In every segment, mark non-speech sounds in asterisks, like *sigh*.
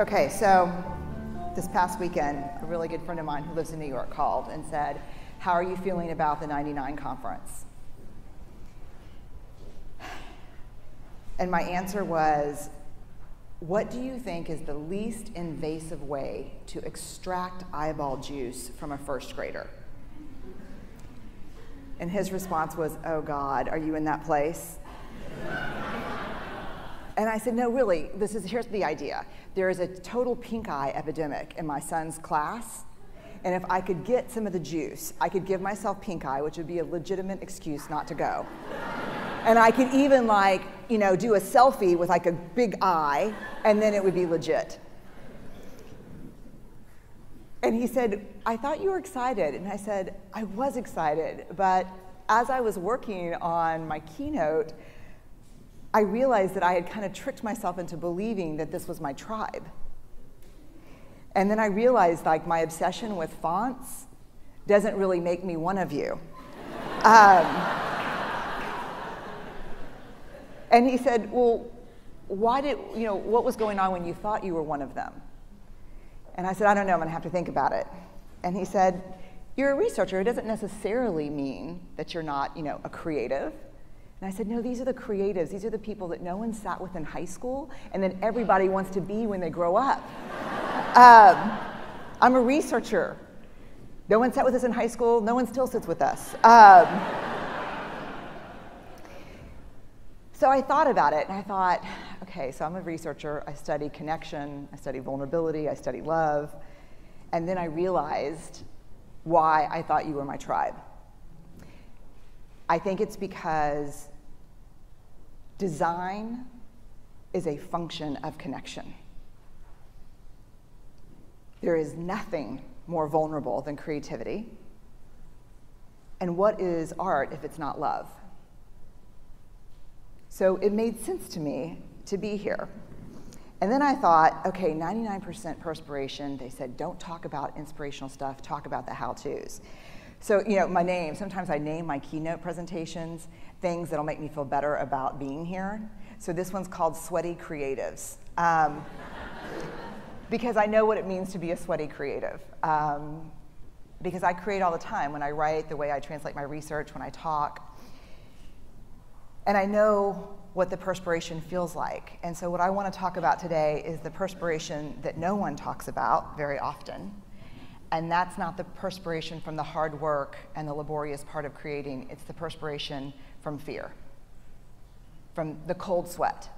Okay, so this past weekend, a really good friend of mine who lives in New York called and said, How are you feeling about the 99 conference? And my answer was, What do you think is the least invasive way to extract eyeball juice from a first grader? And his response was, Oh God, are you in that place? And I said, no, really, this is, here's the idea. There is a total pink eye epidemic in my son's class. And if I could get some of the juice, I could give myself pink eye, which would be a legitimate excuse not to go. *laughs* and I could even like, you know, do a selfie with like a big eye, and then it would be legit. And he said, I thought you were excited. And I said, I was excited. But as I was working on my keynote, I realized that I had kind of tricked myself into believing that this was my tribe. And then I realized like my obsession with fonts doesn't really make me one of you. Um, and he said, Well, why did, you know, what was going on when you thought you were one of them? And I said, I don't know, I'm gonna have to think about it. And he said, You're a researcher. It doesn't necessarily mean that you're not, you know, a creative. And I said, no, these are the creatives. These are the people that no one sat with in high school and then everybody wants to be when they grow up. *laughs* um, I'm a researcher. No one sat with us in high school. No one still sits with us. Um, so I thought about it and I thought, okay, so I'm a researcher. I study connection, I study vulnerability, I study love. And then I realized why I thought you were my tribe. I think it's because design is a function of connection. There is nothing more vulnerable than creativity. And what is art if it's not love? So it made sense to me to be here. And then I thought, okay, 99% perspiration. They said, don't talk about inspirational stuff, talk about the how to's. So, you know, my name, sometimes I name my keynote presentations things that'll make me feel better about being here. So this one's called Sweaty Creatives. Um, *laughs* because I know what it means to be a sweaty creative. Um, because I create all the time when I write, the way I translate my research, when I talk. And I know what the perspiration feels like. And so, what I want to talk about today is the perspiration that no one talks about very often and that's not the perspiration from the hard work and the laborious part of creating, it's the perspiration from fear, from the cold sweat,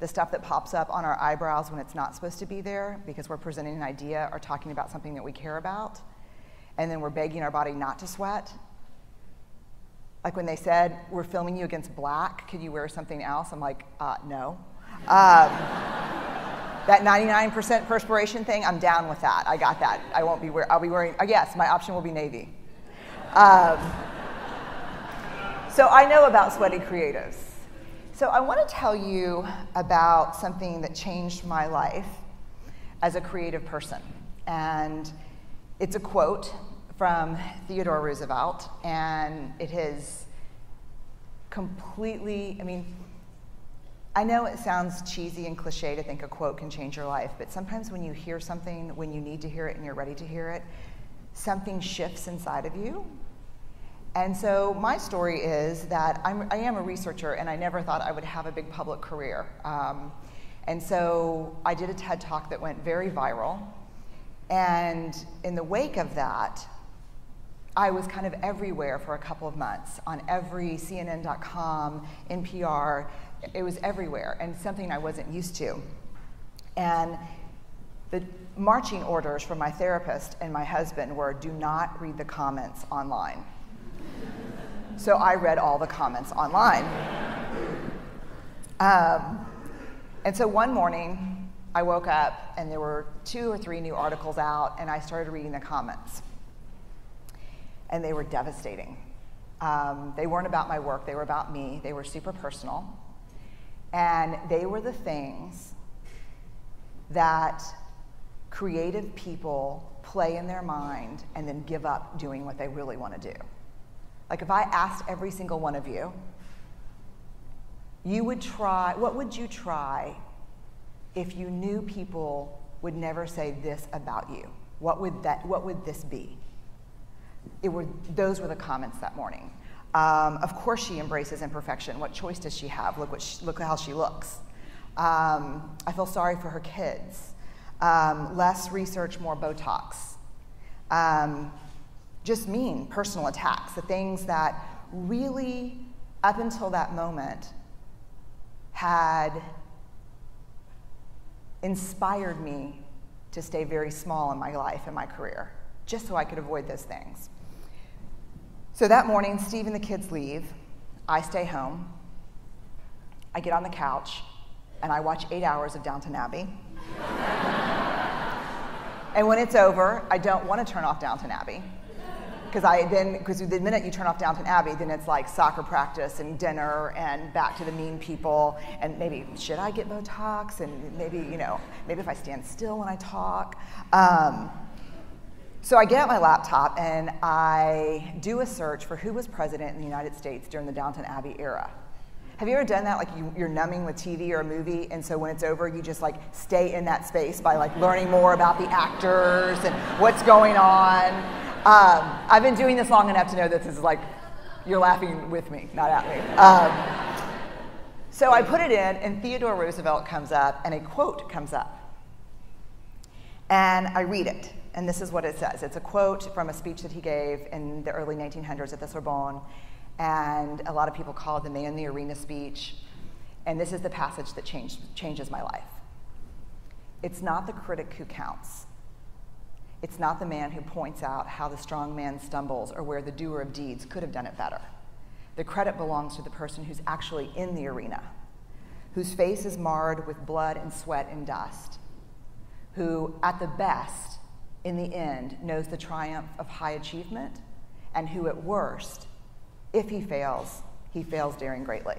the stuff that pops up on our eyebrows when it's not supposed to be there because we're presenting an idea or talking about something that we care about, and then we're begging our body not to sweat. Like when they said, We're filming you against black, could you wear something else? I'm like, uh, No. Um, that 99% perspiration thing, I'm down with that. I got that. I won't be wearing, I'll be wearing, uh, yes, my option will be navy. Um, so I know about sweaty creatives. So I want to tell you about something that changed my life as a creative person. And it's a quote from Theodore Roosevelt, and it has completely, I mean, I know it sounds cheesy and cliche to think a quote can change your life, but sometimes when you hear something, when you need to hear it and you're ready to hear it, something shifts inside of you. And so my story is that I'm, I am a researcher and I never thought I would have a big public career. Um, and so I did a TED talk that went very viral. And in the wake of that, I was kind of everywhere for a couple of months on every CNN.com, NPR, it was everywhere and something I wasn't used to. And the marching orders from my therapist and my husband were do not read the comments online. so I read all the comments online. Um, and so one morning, I woke up and there were two or three new articles out, and I started reading the comments. And they were devastating. Um, they weren't about my work, they were about me, they were super personal. And they were the things that creative people play in their mind and then give up doing what they really want to do. Like if I asked every single one of you, you would try, what would you try if you knew people would never say this about you, what would, that, what would this be? It were, those were the comments that morning. Um, of course, she embraces imperfection. What choice does she have? Look, what she, look how she looks. Um, I feel sorry for her kids. Um, less research, more Botox. Um, just mean personal attacks, the things that really, up until that moment, had inspired me to stay very small in my life and my career, just so I could avoid those things. So that morning, Steve and the kids leave. I stay home. I get on the couch and I watch eight hours of Downton Abbey. *laughs* and when it's over, I don't want to turn off Downton Abbey because I then because the minute you turn off Downton Abbey, then it's like soccer practice and dinner and back to the mean people and maybe should I get Botox and maybe you know maybe if I stand still when I talk. Um, so I get out my laptop and I do a search for who was president in the United States during the Downton Abbey era. Have you ever done that? Like you, are numbing with TV or a movie, and so when it's over, you just like stay in that space by like learning more about the actors and what's going on. Um, I've been doing this long enough to know that this is like you're laughing with me, not at me. Um, so I put it in, and Theodore Roosevelt comes up, and a quote comes up, and I read it. And this is what it says. It's a quote from a speech that he gave in the early 1900s at the Sorbonne and a lot of people call it the man in the arena speech. And this is the passage that changed, changes my life. It's not the critic who counts. It's not the man who points out how the strong man stumbles or where the doer of deeds could have done it better. The credit belongs to the person who's actually in the arena, whose face is marred with blood and sweat and dust, who, at the best, in the end, knows the triumph of high achievement, and who, at worst, if he fails, he fails daring greatly.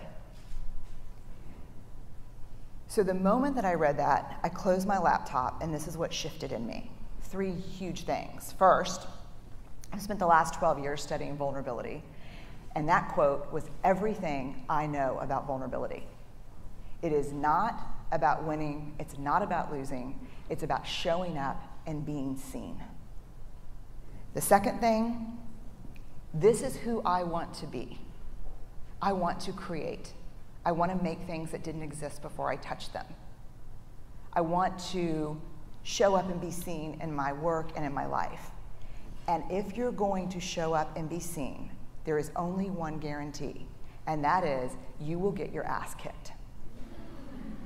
So the moment that I read that, I closed my laptop, and this is what shifted in me. Three huge things. First, I spent the last 12 years studying vulnerability, and that quote was everything I know about vulnerability. It is not about winning, it's not about losing, it's about showing up and being seen. The second thing this is who I want to be. I want to create. I want to make things that didn't exist before I touched them. I want to show up and be seen in my work and in my life. And if you're going to show up and be seen, there is only one guarantee, and that is you will get your ass kicked.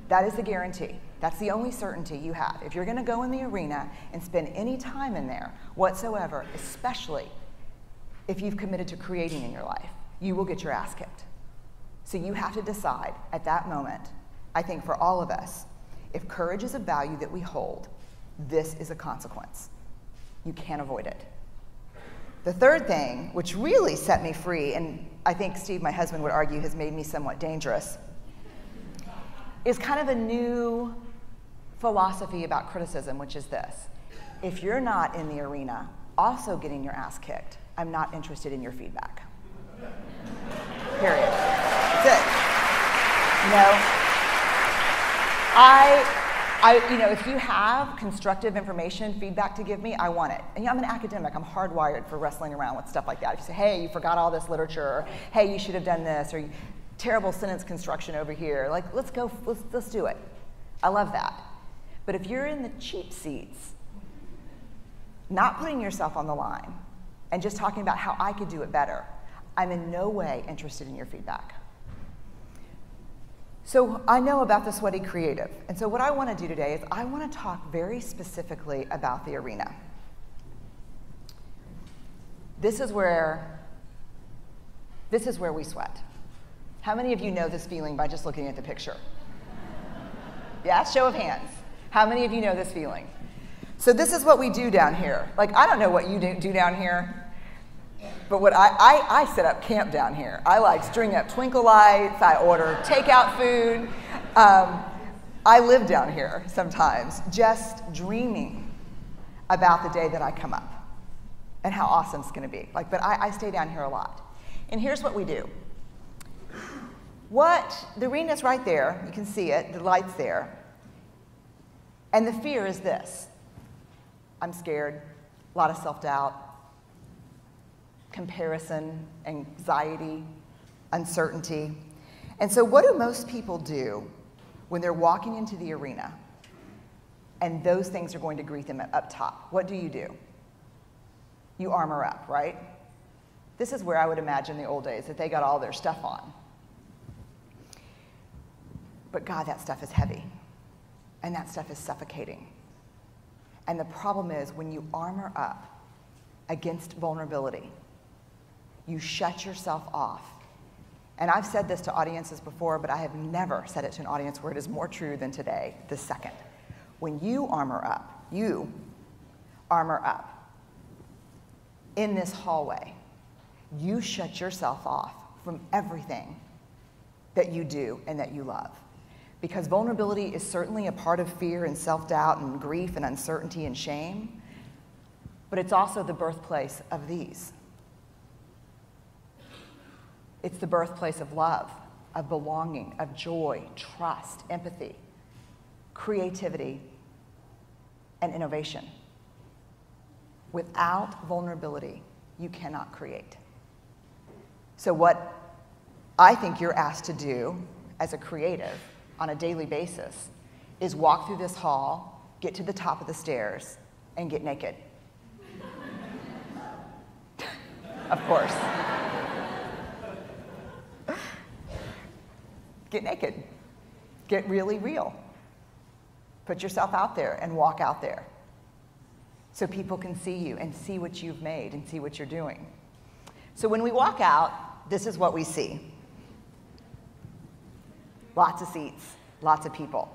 That is the guarantee. That's the only certainty you have. If you're going to go in the arena and spend any time in there whatsoever, especially if you've committed to creating in your life, you will get your ass kicked. So you have to decide at that moment, I think for all of us, if courage is a value that we hold, this is a consequence. You can't avoid it. The third thing, which really set me free, and I think Steve, my husband, would argue has made me somewhat dangerous, is kind of a new philosophy about criticism, which is this. If you're not in the arena also getting your ass kicked, I'm not interested in your feedback. Period. That's it. You know, I, I, you know, if you have constructive information, feedback to give me, I want it. And I'm an academic. I'm hardwired for wrestling around with stuff like that. If you say, hey, you forgot all this literature, or hey, you should have done this, or terrible sentence construction over here, like, let's go, let's, let's do it. I love that. But if you're in the cheap seats, not putting yourself on the line, and just talking about how I could do it better. I'm in no way interested in your feedback. So I know about the sweaty creative. And so what I want to do today is I want to talk very specifically about the arena. This is where this is where we sweat. How many of you know this feeling by just looking at the picture? *laughs* yeah, show of hands. How many of you know this feeling? So this is what we do down here. Like I don't know what you do down here. But what I, I, I set up camp down here. I like string up twinkle lights. I order takeout food. Um, I live down here sometimes, just dreaming about the day that I come up and how awesome it's going to be. Like, but I, I stay down here a lot. And here's what we do. What the arena's right there. You can see it. The light's there. And the fear is this I'm scared, a lot of self doubt, comparison, anxiety, uncertainty. And so, what do most people do when they're walking into the arena and those things are going to greet them up top? What do you do? You armor up, right? This is where I would imagine the old days that they got all their stuff on. But God, that stuff is heavy, and that stuff is suffocating. And the problem is when you armor up against vulnerability, you shut yourself off. And I've said this to audiences before, but I have never said it to an audience where it is more true than today, the second. When you armor up, you armor up in this hallway, you shut yourself off from everything that you do and that you love. Because vulnerability is certainly a part of fear and self doubt and grief and uncertainty and shame, but it's also the birthplace of these. It's the birthplace of love, of belonging, of joy, trust, empathy, creativity, and innovation. Without vulnerability, you cannot create. So, what I think you're asked to do as a creative on a daily basis is walk through this hall, get to the top of the stairs, and get naked. of course. get naked. Get really real. Put yourself out there and walk out there so people can see you and see what you've made and see what you're doing. So when we walk out, this is what we see lots of seats, lots of people.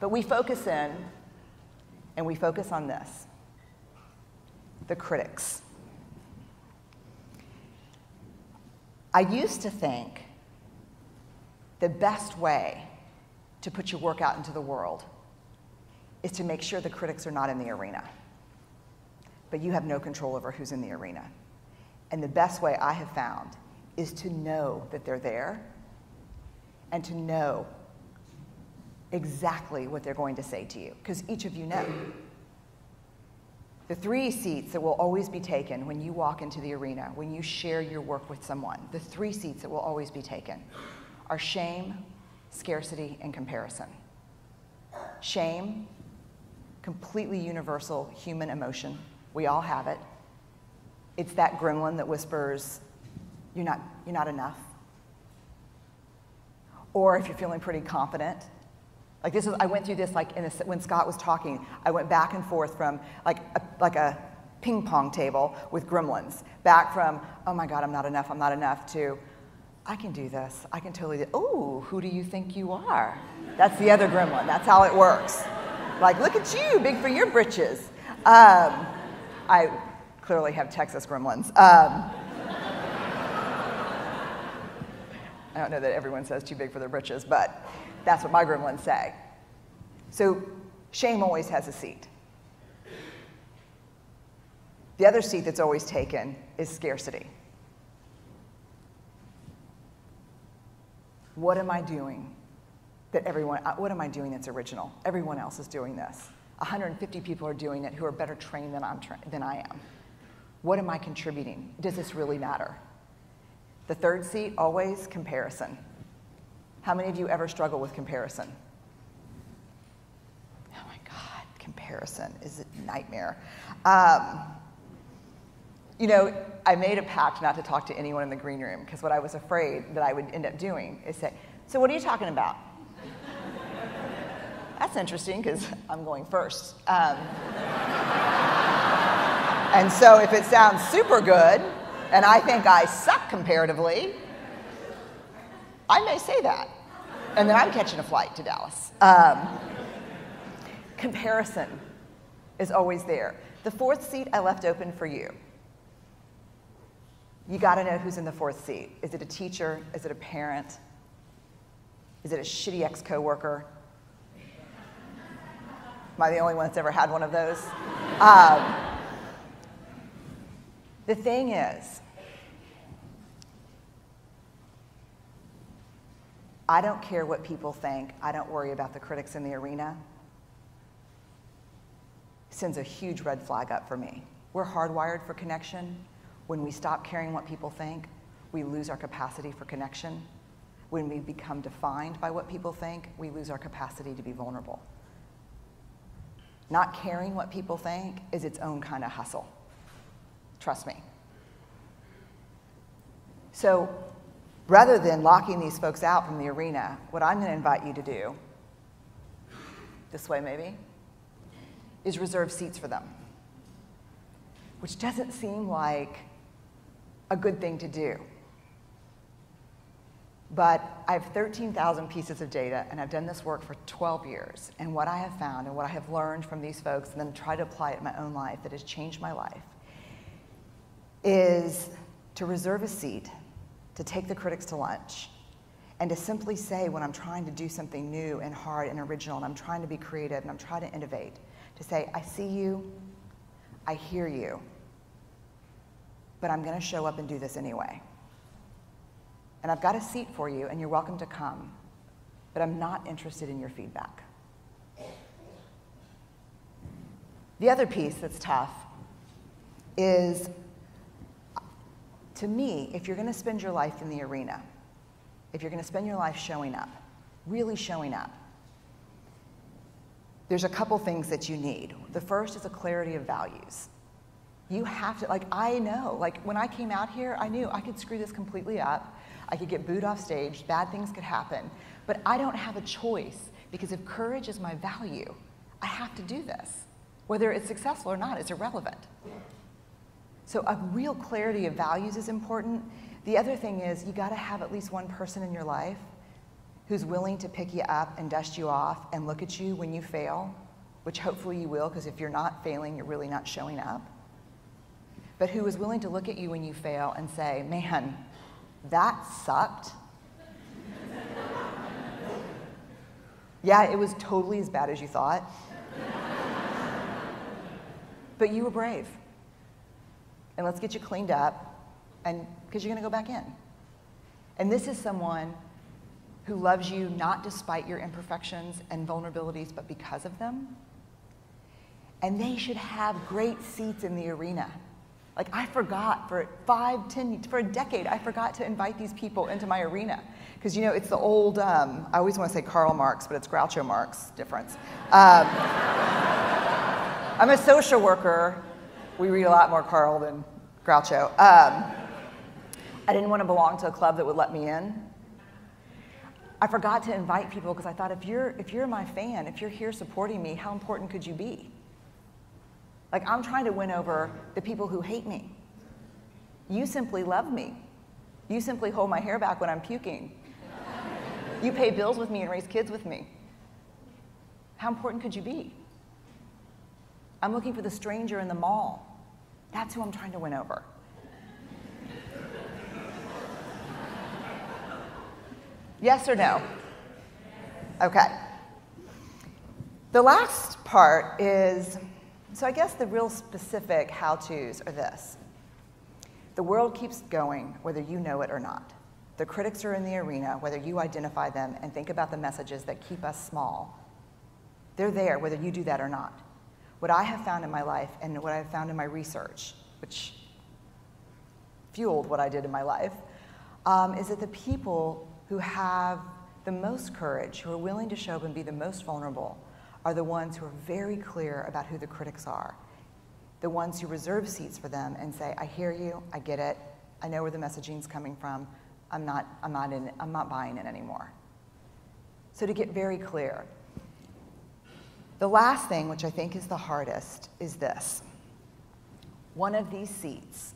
But we focus in and we focus on this the critics. I used to think the best way to put your work out into the world is to make sure the critics are not in the arena. But you have no control over who's in the arena. And the best way I have found is to know that they're there and to know exactly what they're going to say to you, because each of you know. The three seats that will always be taken when you walk into the arena, when you share your work with someone, the three seats that will always be taken are shame, scarcity, and comparison. Shame, completely universal human emotion. We all have it. It's that gremlin that whispers, You're not, you're not enough. Or if you're feeling pretty confident, like this is, I went through this like in a, when Scott was talking. I went back and forth from like a, like a ping pong table with gremlins, back from oh my God, I'm not enough, I'm not enough, to I can do this, I can totally do. Oh, who do you think you are? That's the other gremlin. That's how it works. Like, look at you, big for your britches. Um, I clearly have Texas gremlins. Um, I don't know that everyone says too big for their britches, but that's what my gremlins say. So shame always has a seat. The other seat that's always taken is scarcity. What am I doing that everyone, uh, what am I doing that's original? Everyone else is doing this. 150 people are doing it who are better trained than, I'm tra- than I am. What am I contributing? Does this really matter? The third seat, always comparison. How many of you ever struggle with comparison? Oh my God, comparison is a nightmare. Um, you know, I made a pact not to talk to anyone in the green room because what I was afraid that I would end up doing is say, So, what are you talking about? That's interesting because I'm going first. Um, and so, if it sounds super good and I think I suck comparatively, I may say that. And then I'm catching a flight to Dallas. Um, comparison is always there. The fourth seat I left open for you. You got to know who's in the fourth seat. Is it a teacher? Is it a parent? Is it a shitty ex coworker? Am I the only one that's ever had one of those? Um, the thing is, I don't care what people think. I don't worry about the critics in the arena. sends a huge red flag up for me. We're hardwired for connection. When we stop caring what people think, we lose our capacity for connection. When we become defined by what people think, we lose our capacity to be vulnerable. Not caring what people think is its own kind of hustle. Trust me. So rather than locking these folks out from the arena, what I'm going to invite you to do, this way maybe, is reserve seats for them, which doesn't seem like a good thing to do. But I have 13,000 pieces of data, and I've done this work for 12 years. And what I have found and what I have learned from these folks, and then try to apply it in my own life that has changed my life, is to reserve a seat, to take the critics to lunch, and to simply say when I'm trying to do something new and hard and original, and I'm trying to be creative, and I'm trying to innovate, to say, I see you, I hear you, but I'm going to show up and do this anyway. And I've got a seat for you, and you're welcome to come, but I'm not interested in your feedback. The other piece that's tough is to me, if you're going to spend your life in the arena, if you're going to spend your life showing up, really showing up, there's a couple things that you need. The first is a clarity of values. You have to, like, I know, like, when I came out here, I knew I could screw this completely up. I could get booed off stage, bad things could happen. But I don't have a choice because if courage is my value, I have to do this. Whether it's successful or not is irrelevant. So a real clarity of values is important. The other thing is you got to have at least one person in your life who's willing to pick you up and dust you off and look at you when you fail, which hopefully you will, because if you're not failing, you're really not showing up. But who is willing to look at you when you fail and say, man, that sucked. *laughs* yeah, it was totally as bad as you thought. *laughs* but you were brave. And let's get you cleaned up, and because you're going to go back in. And this is someone who loves you not despite your imperfections and vulnerabilities, but because of them. And they should have great seats in the arena. Like I forgot for five, ten, for a decade, I forgot to invite these people into my arena. Because you know, it's the old, um, I always want to say Karl Marx, but it's Groucho Marx difference. Um, *laughs* I'm a social worker. We read a lot more Karl than Groucho. Um, I didn't want to belong to a club that would let me in. I forgot to invite people because I thought if you're, if you're my fan, if you're here supporting me, how important could you be? Like, I'm trying to win over the people who hate me. You simply love me. You simply hold my hair back when I'm puking. you pay bills with me and raise kids with me. How important could you be? I'm looking for the stranger in the mall. That's who I'm trying to win over. Yes or no? Okay. The last part is so I guess the real specific how to's are this the world keeps going, whether you know it or not. The critics are in the arena, whether you identify them and think about the messages that keep us small. They're there, whether you do that or not. What I have found in my life and what I've found in my research, which fueled what I did in my life, um, is that the people who have the most courage, who are willing to show up and be the most vulnerable, are the ones who are very clear about who the critics are. The ones who reserve seats for them and say, I hear you, I get it, I know where the messaging's coming from, I'm not, I'm not, in, I'm not buying it anymore. So to get very clear, the last thing, which I think is the hardest, is this. One of these seats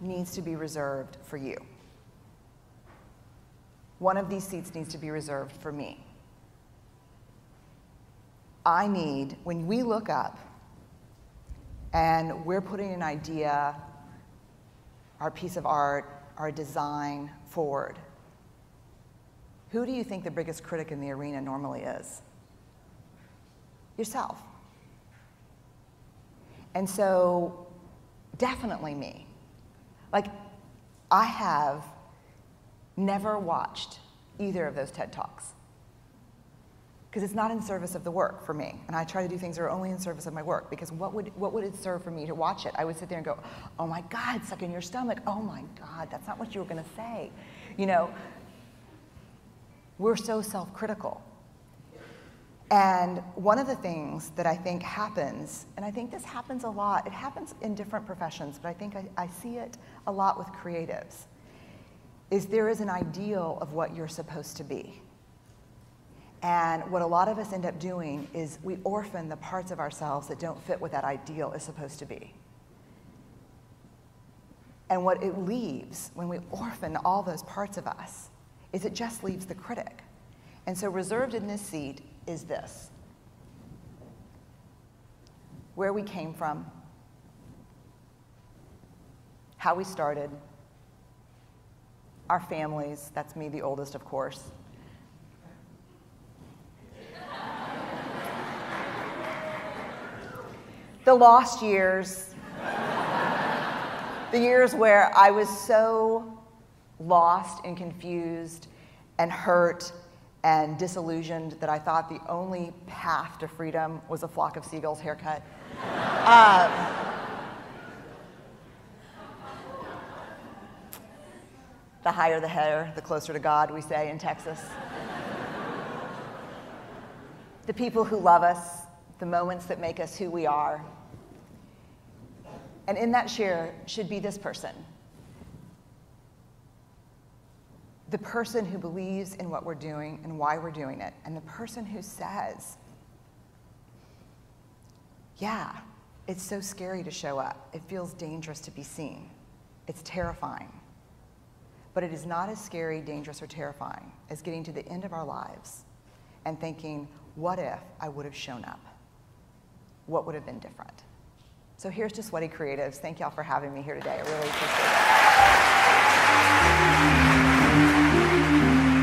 needs to be reserved for you. One of these seats needs to be reserved for me. I need, when we look up and we're putting an idea, our piece of art, our design forward, who do you think the biggest critic in the arena normally is? Yourself. And so, definitely me. Like, I have never watched either of those TED Talks because it's not in service of the work for me. And I try to do things that are only in service of my work because what would, what would it serve for me to watch it? I would sit there and go, oh my God, suck in your stomach. Oh my God, that's not what you were going to say. You know, we're so self critical. And one of the things that I think happens, and I think this happens a lot, it happens in different professions, but I think I, I see it a lot with creatives, is there is an ideal of what you're supposed to be. And what a lot of us end up doing is we orphan the parts of ourselves that don't fit what that ideal is supposed to be. And what it leaves when we orphan all those parts of us is it just leaves the critic. And so, reserved in this seat is this. Where we came from, how we started, our families, that's me, the oldest, of course. the lost years, the years where I was so lost and confused and hurt and disillusioned that I thought the only path to freedom was a flock of seagulls haircut. *laughs* Um, the higher the hair, the closer to God, we say in Texas. the people who love us, the moments that make us who we are. And in that share should be this person the person who believes in what we're doing and why we're doing it, and the person who says, Yeah, it's so scary to show up. It feels dangerous to be seen. It's terrifying. But it is not as scary, dangerous, or terrifying as getting to the end of our lives and thinking, What if I would have shown up? What would have been different? So here's to Sweaty Creatives. Thank y'all for having me here today. I really appreciate it. Música